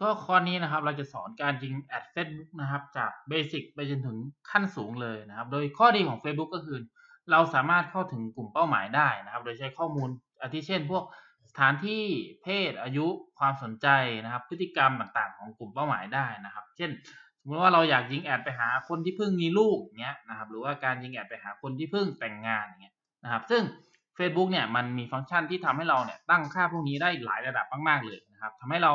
ก็คอร์สนี้นะครับเราจะสอนการยิงแอด Facebook นะครับ จาก basic ไปจนถึงขั้นสูงเลยนะครับ โดยข้อดีของ Facebook ก็คือ เราสามารถเข้าถึงกลุ่มเป้าหมายได้นะครับ โดยใช้ข้อมูลอาทิเช่น พวกสถานที่เพศอายุความสนใจนะครับ พฤติกรรมต่างๆ ของกลุ่มเป้าหมายได้นะครับ เช่น สมมติว่าเราอยากยิง ad ไปหาคนที่เพิ่งมีลูกอย่างเงี้ยนะครับ หรือว่าการยิง ad ไปหาคนที่เพิ่งแต่งงานอย่างเงี้ยนะครับ ซึ่ง Facebook เนี่ยมันมีฟังก์ชันที่ทำให้เราเนี่ยตั้งค่าพวกนี้ได้หลายระดับมากๆเลยนะครับทำให้เรา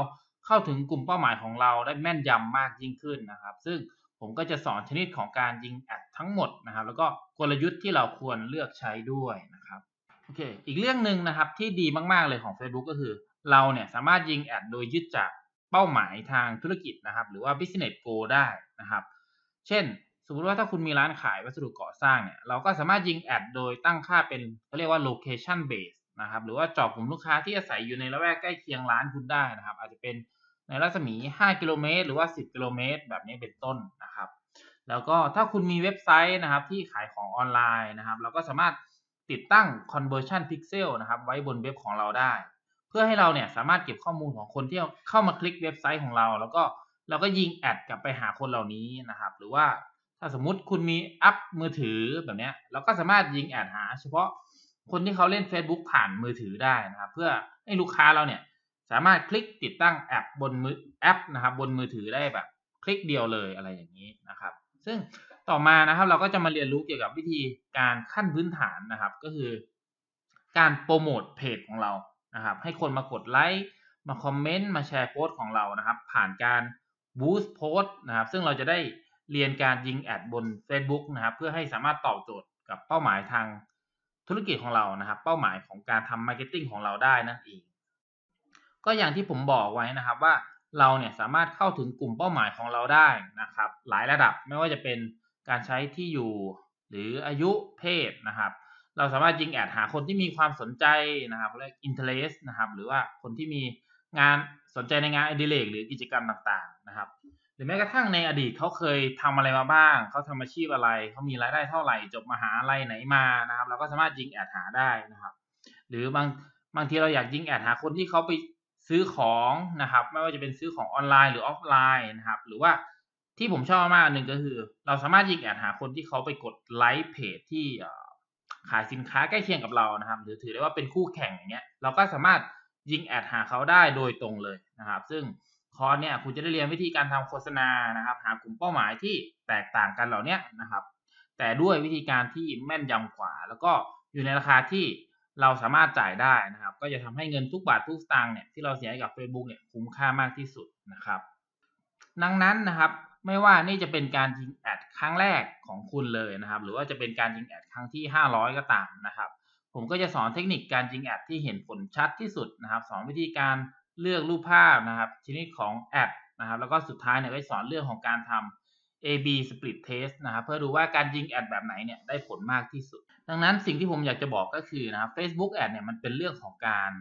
เข้าถึงกลุ่มเป้าหมายของเราได้แม่นยำมากยิ่งขึ้นนะครับ ซึ่งผมก็จะสอนชนิดของการยิงแอดทั้งหมดนะครับ แล้วก็กลยุทธ์ที่เราควรเลือกใช้ด้วยนะครับโอเคอีกเรื่องหนึ่งนะครับที่ดีมากๆเลยของ Facebook ก็คือ เราเนี่ยสามารถยิงแอดโดยยึดจากเป้าหมายทางธุรกิจนะครับ หรือว่า business goal ได้นะครับ เช่น สมมติว่าถ้าคุณมีร้านขายวัสดุก่อสร้างเนี่ยเราก็สามารถยิงแอดโดยตั้งค่าเป็นเขาเรียกว่า location base นะครับหรือว่าเจาะกลุ่มลูกค้าที่อาศัยอยู่ในละแวกใกล้เคียงร้านคุณได้นะครับ อาจจะเป็น ในรัศมี 5 กิโลเมตร หรือว่า 10 กิโลเมตร แบบนี้เป็นต้นนะครับ แล้วก็ถ้าคุณมีเว็บไซต์นะครับที่ขายของออนไลน์นะครับ เราก็สามารถติดตั้ง conversion pixel นะครับ ไว้บนเว็บของเราได้ เพื่อให้เราเนี่ยสามารถเก็บข้อมูลของคนที่เข้ามาคลิกเว็บไซต์ของเรา แล้วก็เราก็ยิงแอดกลับไปหาคนเหล่านี้นะครับ หรือว่าถ้าสมมติคุณมีแอปมือถือแบบนี้เราก็สามารถยิงแอดหา เฉพาะคนที่เขาเล่น Facebook ผ่านมือถือได้นะครับ เพื่อให้ลูกค้าเราเนี่ย สามารถคลิกติดตั้งแอปบนมือแอปนะครับบนมือถือได้แบบคลิกเดียวเลยอะไรอย่างนี้นะครับ ซึ่งต่อมานะครับเราก็จะมาเรียนรู้เกี่ยวกับวิธีการขั้นพื้นฐานนะครับ ก็คือการโปรโมทเพจของเรานะครับ ให้คนมากดไลค์มาคอมเมนต์มาแชร์โพสต์ของเรานะครับ ผ่านการบูสต์โพสต์นะครับ ซึ่งเราจะได้เรียนการยิง ad บน Facebook นะครับ เพื่อให้สามารถตอบโจทย์กับเป้าหมายทางธุรกิจของเรานะครับ เป้าหมายของการทำ marketing ของเราได้นั่นเอง ก็อย่างที่ผมบอกไว้นะครับว่าเราเนี่ยสามารถเข้าถึงกลุ่มเป้าหมายของเราได้นะครับ หลายระดับไม่ว่าจะเป็นการใช้ที่อยู่ หรืออายุเพศนะครับ เราสามารถยิง ad หาคนที่มีความสนใจนะครับเรียก interest นะครับ หรือว่าคนที่มีงานสนใจในงานอดิเรกหรือกิจกรรมต่างๆนะครับ หรือแม้กระทั่งในอดีตเขาเคยทำอะไรมาบ้าง เขาทำอาชีพอะไร เขามีรายได้เท่าไหร่ จบมหาลัยไหนมานะครับ เราก็สามารถยิงแอดหาได้นะครับ หรือบางบางทีเราอยากยิงแอดหาคนที่เขาไป ซื้อของนะครับ ไม่ว่าจะเป็นซื้อของออนไลน์หรือออฟไลน์นะครับ หรือว่าที่ผมชอบมากหนึ่งก็คือ เราสามารถยิงแอดหาคนที่เขาไปกดไลค์เพจที่ขายสินค้าใกล้เคียงกับเรานะครับ หรือถือได้ว่าเป็นคู่แข่งอย่างเงี้ยเราก็สามารถยิงแอดหาเขาได้โดยตรงเลยนะครับ ซึ่งคอร์สเนี่ยคุณจะได้เรียนวิธีการทำโฆษณานะครับ หากลุ่มเป้าหมายที่แตกต่างกันเหล่านี้นะครับ แต่ด้วยวิธีการที่แม่นยำกว่า แล้วก็อยู่ในราคาที่ เราสามารถจ่ายได้นะครับ ก็จะทำให้เงินทุกบาททุกสตางค์เนี่ยที่เราเสียให้กับ Facebook เนี่ยคุ้มค่ามากที่สุดนะครับ ดังนั้นนะครับไม่ว่านี่จะเป็นการยิงแอดครั้งแรกของคุณเลยนะครับ หรือว่าจะเป็นการยิงแอดครั้งที่ 500 ก็ตามนะครับ ผมก็จะสอนเทคนิคการยิง ad ที่เห็นผลชัดที่สุดนะครับสอนวิธีการเลือกรูปภาพนะครับ ชนิดของ ad นะครับ แล้วก็สุดท้ายเนี่ยก็สอนเรื่องของการทำ A/B split test นะครับเพื่อดูว่าการยิง ad แบบไหนเนี่ยได้ผลมากที่สุด ดังนั้นสิ่งที่ผมอยากจะบอกก็คือนะครับ Facebook Ad เนี่ยมันเป็นเรื่องของการ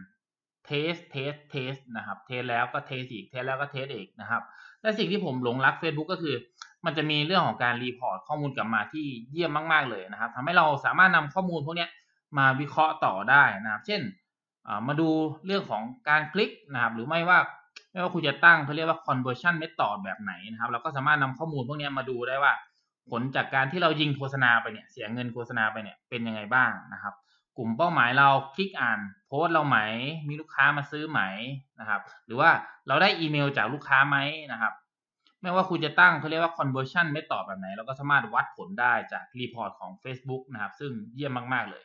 test test test นะครับ test แล้วก็ test อีก test แล้วก็ test อีกนะครับ และสิ่งที่ผมหลงรัก Facebook ก็คือ มันจะมีเรื่องของการ report ข้อมูลกลับมาที่เยี่ยมมาก ๆ เลยนะครับทำให้เราสามารถนำข้อมูลพวกนี้มาวิเคราะห์ต่อได้นะครับ เช่น มาดูเรื่องของการคลิกนะครับ หรือไม่ว่า ไม่ว่าคุณจะตั้งเขาเรียกว่า conversion method แบบไหนนะครับ เราก็สามารถนำข้อมูลพวกนี้มาดูได้ว่า ผลจากการที่เรายิงโฆษณาไปเนี่ย เสียเงินโฆษณาไปเนี่ยเป็นยังไงบ้างนะครับ กลุ่มเป้าหมายเราคลิกอ่าน โพสต์เราไหม มีลูกค้ามาซื้อไหมนะครับ หรือว่าเราได้อีเมลจากลูกค้าไหมนะครับไม่ว่าคุณจะตั้งเขาเรียกว่า conversion method แบบไหน เราก็สามารถวัดผลได้จากรีพอร์ตของ Facebook นะครับ ซึ่งเยี่ยมมาก ๆ เลย